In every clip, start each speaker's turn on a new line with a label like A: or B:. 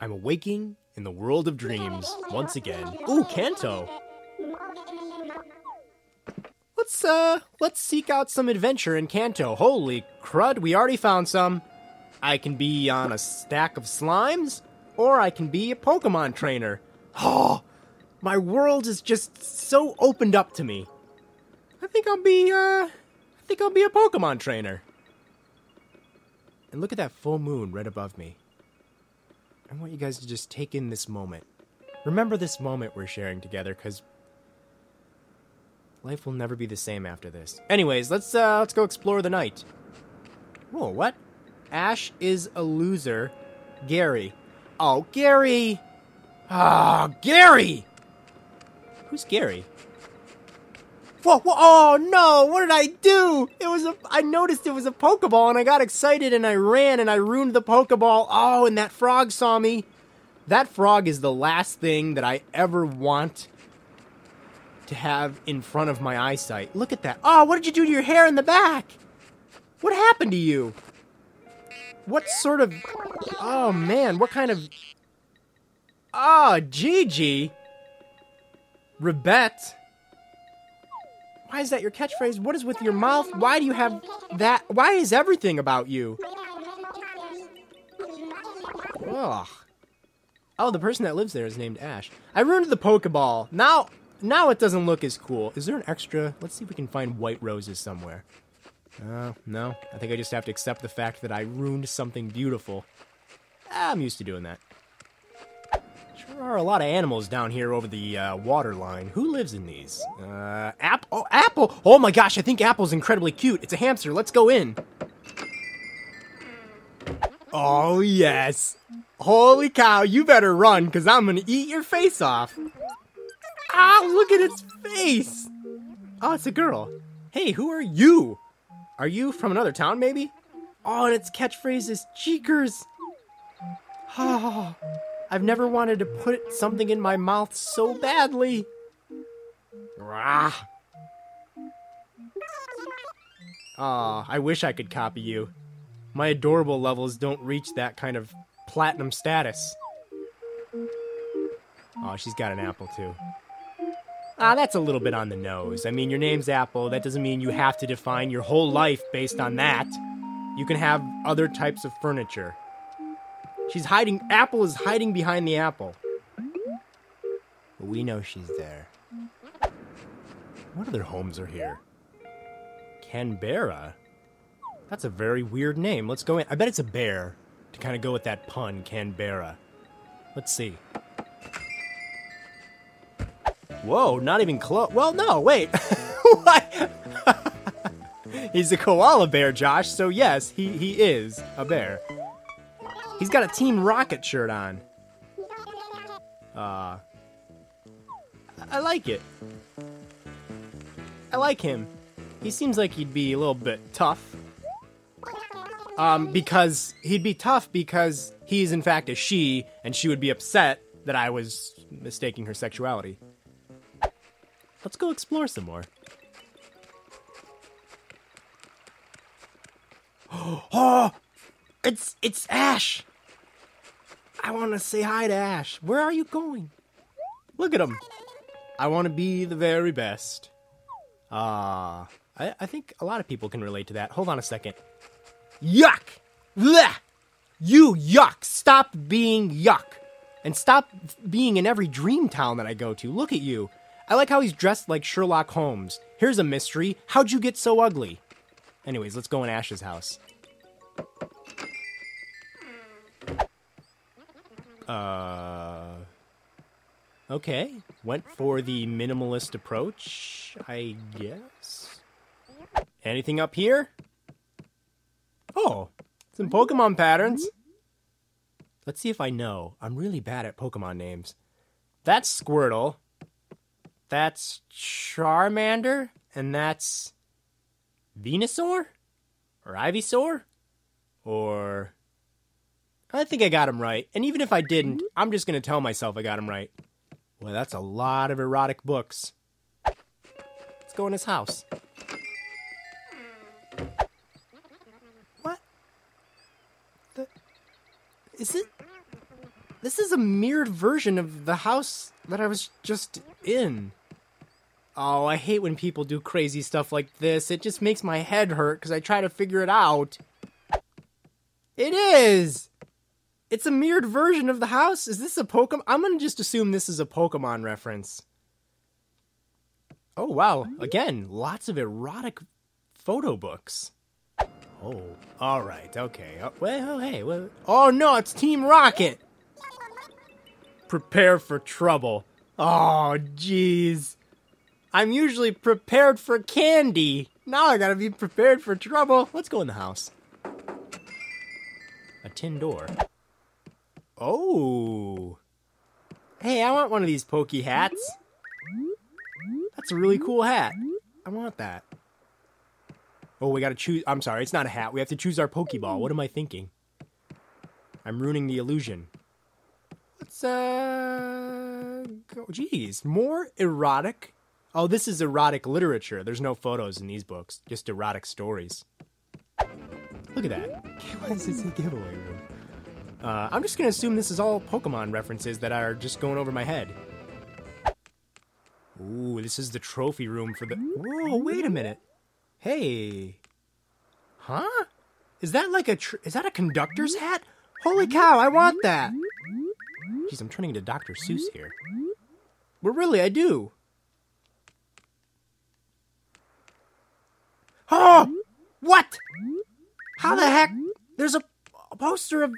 A: I'm awaking in the world of dreams once again. Ooh, Kanto. Let's uh let's seek out some adventure in Kanto. Holy crud, we already found some. I can be on a stack of slimes, or I can be a Pokemon trainer. Oh, my world is just so opened up to me. I think I'll be uh I think I'll be a Pokemon trainer. And look at that full moon right above me. I want you guys to just take in this moment. Remember this moment we're sharing together cuz life will never be the same after this. Anyways, let's uh let's go explore the night. Whoa, what? Ash is a loser. Gary. Oh, Gary. Ah, Gary. Who's Gary? Whoa, oh no, what did I do? It was a, I noticed it was a Pokeball and I got excited and I ran and I ruined the Pokeball. Oh, and that frog saw me. That frog is the last thing that I ever want to have in front of my eyesight. Look at that. Oh, what did you do to your hair in the back? What happened to you? What sort of, oh man, what kind of, oh, Gigi. Ribbette. Why is that your catchphrase? What is with your mouth? Why do you have that? Why is everything about you? Ugh. Oh, the person that lives there is named Ash. I ruined the Pokeball. Now, now it doesn't look as cool. Is there an extra? Let's see if we can find white roses somewhere. Uh, no. I think I just have to accept the fact that I ruined something beautiful. I'm used to doing that. There are a lot of animals down here over the uh, water line. Who lives in these? Uh, Apple. Oh, Apple. Oh my gosh, I think Apple's incredibly cute. It's a hamster. Let's go in. Oh yes. Holy cow, you better run, because I'm gonna eat your face off. Ah, look at its face. Oh, it's a girl. Hey, who are you? Are you from another town, maybe? Oh, and its catchphrase is Cheekers. Oh, I've never wanted to put something in my mouth so badly. Rah. Aw, I wish I could copy you. My adorable levels don't reach that kind of platinum status. Oh, she's got an apple too. Ah, that's a little bit on the nose. I mean, your name's Apple. That doesn't mean you have to define your whole life based on that. You can have other types of furniture. She's hiding. Apple is hiding behind the apple. But we know she's there. What other homes are here? Canberra? That's a very weird name. Let's go in. I bet it's a bear to kind of go with that pun, Canberra. Let's see. Whoa, not even close. Well, no, wait. what? He's a koala bear, Josh, so yes, he, he is a bear. He's got a Team Rocket shirt on. Uh, I like it. I like him. He seems like he'd be a little bit tough. Um, because he'd be tough because he's in fact a she, and she would be upset that I was mistaking her sexuality. Let's go explore some more. Oh, it's it's Ash. I want to say hi to Ash. Where are you going? Look at him. I want to be the very best. Ah, uh, I, I think a lot of people can relate to that. Hold on a second. Yuck! Blech! You yuck! Stop being yuck! And stop being in every dream town that I go to. Look at you. I like how he's dressed like Sherlock Holmes. Here's a mystery. How'd you get so ugly? Anyways, let's go in Ash's house. Uh. Okay. Went for the minimalist approach, I guess. Anything up here? Oh, some Pokemon patterns. Let's see if I know. I'm really bad at Pokemon names. That's Squirtle. That's Charmander. And that's Venusaur? Or Ivysaur? Or. I think I got him right. And even if I didn't, I'm just going to tell myself I got him right. Well, that's a lot of erotic books. Let's go in his house. What? The... Is it? This is a mirrored version of the house that I was just in. Oh, I hate when people do crazy stuff like this. It just makes my head hurt because I try to figure it out. It is! It's a mirrored version of the house? Is this a Pokemon? I'm gonna just assume this is a Pokemon reference. Oh, wow. Again, lots of erotic photo books. Oh, alright, okay. Uh, oh, well, hey, well. Oh no, it's Team Rocket! Prepare for trouble. Oh, jeez. I'm usually prepared for candy. Now I gotta be prepared for trouble. Let's go in the house. A tin door. Oh. Hey, I want one of these pokey hats. That's a really cool hat. I want that. Oh, we gotta choose. I'm sorry, it's not a hat. We have to choose our Pokeball. What am I thinking? I'm ruining the illusion. Let's, uh. Go. Jeez, more erotic Oh, this is erotic literature. There's no photos in these books, just erotic stories. Look at that. Why is this a giveaway room? Uh, I'm just gonna assume this is all Pokemon references that are just going over my head. Ooh, this is the trophy room for the. Whoa, wait a minute. Hey. Huh? Is that like a. Tr- is that a conductor's hat? Holy cow, I want that! Jeez, I'm turning into Dr. Seuss here. Well, really, I do. Oh! What? How the heck? There's a poster of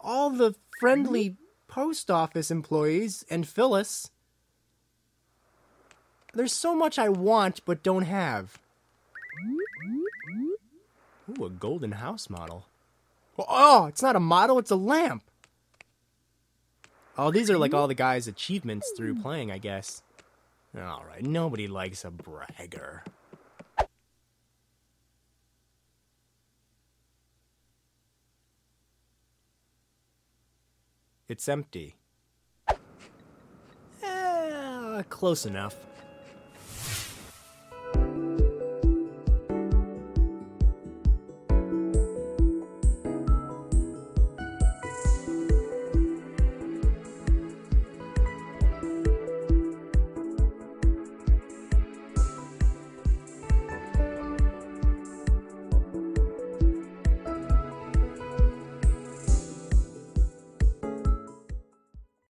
A: all the friendly post office employees and Phyllis. There's so much I want but don't have. Ooh, a golden house model. Oh, it's not a model, it's a lamp. Oh, these are like all the guy's achievements through playing, I guess. Alright, nobody likes a bragger. It's empty. Eh, close enough.